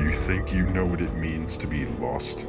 You think you know what it means to be lost?